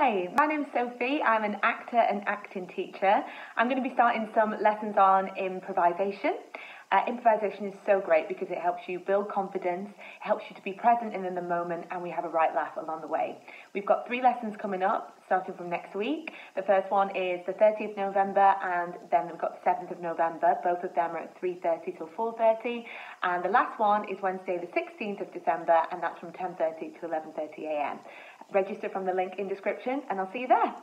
My name's Sophie. I'm an actor and acting teacher. I'm going to be starting some lessons on improvisation. Uh, improvisation is so great because it helps you build confidence, it helps you to be present in the moment, and we have a right laugh along the way. We've got three lessons coming up, starting from next week. The first one is the 30th of November, and then we've got the 7th of November. Both of them are at 3.30 till 4.30. And the last one is Wednesday, the 16th of December, and that's from 10.30 to 11.30am. Register from the link in description, and I'll see you there.